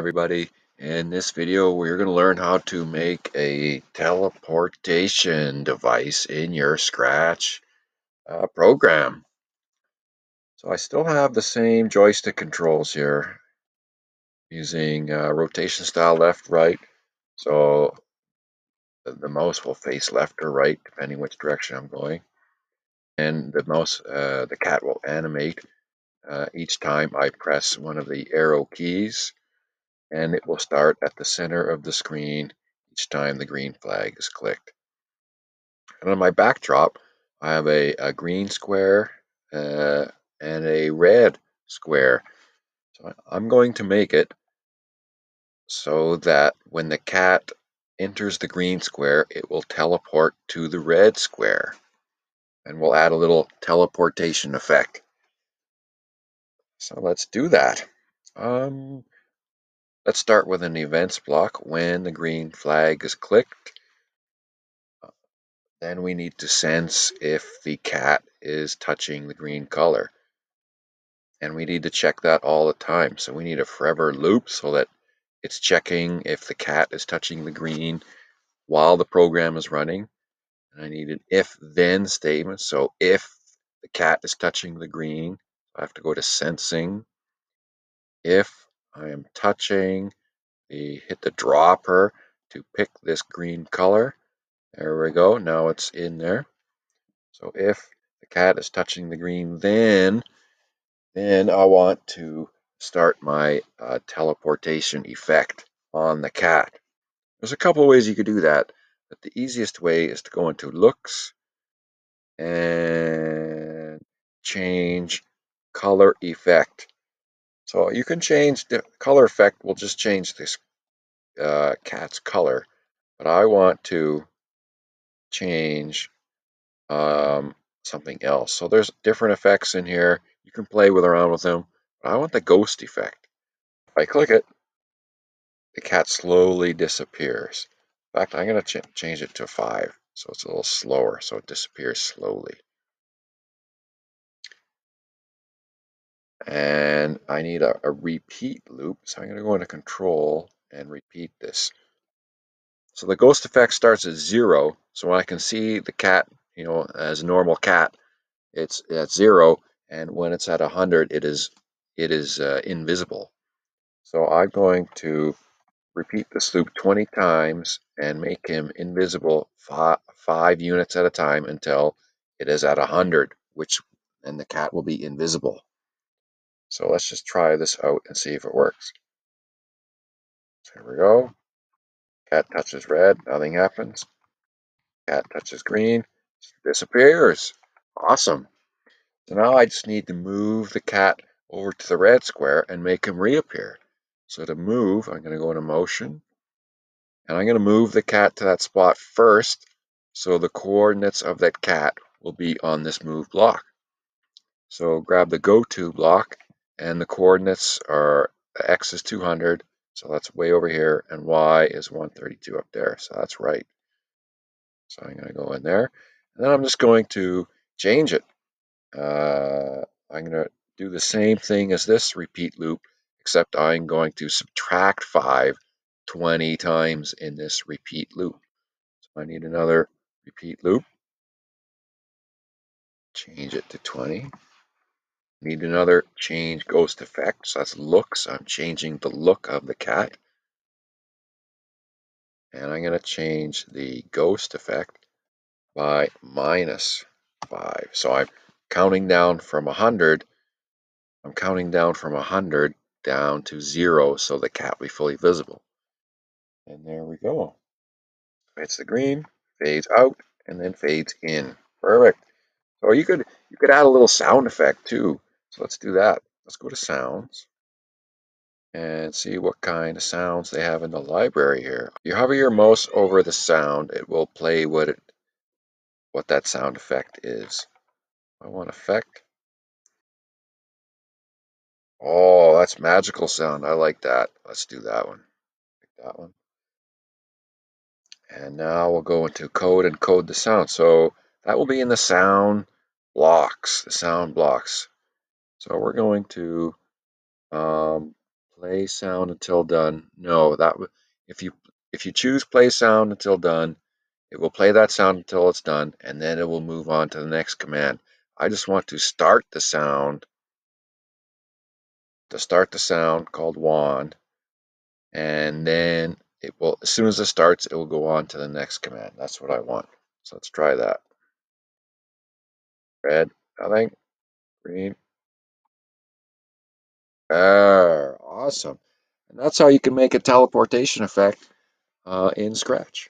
everybody. In this video we're going to learn how to make a teleportation device in your Scratch uh, program. So I still have the same joystick controls here using uh, rotation style left right so the, mouse will face left or right depending which direction I'm going and the mouse uh, the cat will animate uh, each time I press one of the arrow keys and it will start at the center of the screen each time the green flag is clicked. And on my backdrop, I have a, a green square uh, and a red square. So I'm going to make it so that when the cat enters the green square, it will teleport to the red square. And we'll add a little teleportation effect. So let's do that. Um, Let's start with an events block. When the green flag is clicked, then we need to sense if the cat is touching the green color. And we need to check that all the time. So we need a forever loop so that it's checking if the cat is touching the green while the program is running. And I need an if then statement. So if the cat is touching the green, I have to go to sensing. If I am touching we hit the dropper to pick this green color. There we go. Now it's in there. So if the cat is touching the green, then then I want to start my uh, teleportation effect on the cat. There's a couple of ways you could do that, but the easiest way is to go into looks and change color effect. So you can change the color effect, We'll just change this uh, cat's color, but I want to change um, something else. So there's different effects in here. You can play with around with them, but I want the ghost effect. If I click it, the cat slowly disappears. In fact, I'm going to ch change it to 5, so it's a little slower, so it disappears slowly. And I need a, a repeat loop, so I'm going to go into control and repeat this. So the ghost effect starts at zero. So when I can see the cat, you know, as a normal cat, it's at zero. And when it's at 100, it is, it is uh, invisible. So I'm going to repeat this loop 20 times and make him invisible five, five units at a time until it is at 100, which and the cat will be invisible. So let's just try this out and see if it works. So here we go. Cat touches red, nothing happens. Cat touches green, disappears. Awesome. So now I just need to move the cat over to the red square and make him reappear. So to move, I'm going to go into motion. And I'm going to move the cat to that spot first. So the coordinates of that cat will be on this move block. So grab the go to block and the coordinates are x is 200 so that's way over here, and y is 132 up there, so that's right. So I'm going to go in there, and then I'm just going to change it. Uh, I'm going to do the same thing as this repeat loop, except I'm going to subtract 5 20 times in this repeat loop. So I need another repeat loop. Change it to 20. Need another change ghost effect. So that's looks. I'm changing the look of the cat. And I'm going to change the ghost effect by minus 5. So I'm counting down from 100. I'm counting down from 100 down to 0 so the cat will be fully visible. And there we go. It's the green, fades out, and then fades in. Perfect. So you could you could add a little sound effect too. So let's do that. Let's go to sounds and see what kind of sounds they have in the library here. You hover your mouse over the sound, it will play what it what that sound effect is. I want effect. Oh, that's magical sound. I like that. Let's do that one. Like that one. And now we'll go into code and code the sound. So that will be in the sound blocks, the sound blocks. So we're going to um, Play sound until done. No, that if you if you choose play sound until done, it will play that sound until it's done, and then it will move on to the next command. I just want to start the sound, to start the sound called wand, and then it will, as soon as it starts, it will go on to the next command. That's what I want. So let's try that. Red, nothing. Green. Ah, awesome. And that's how you can make a teleportation effect uh, in Scratch.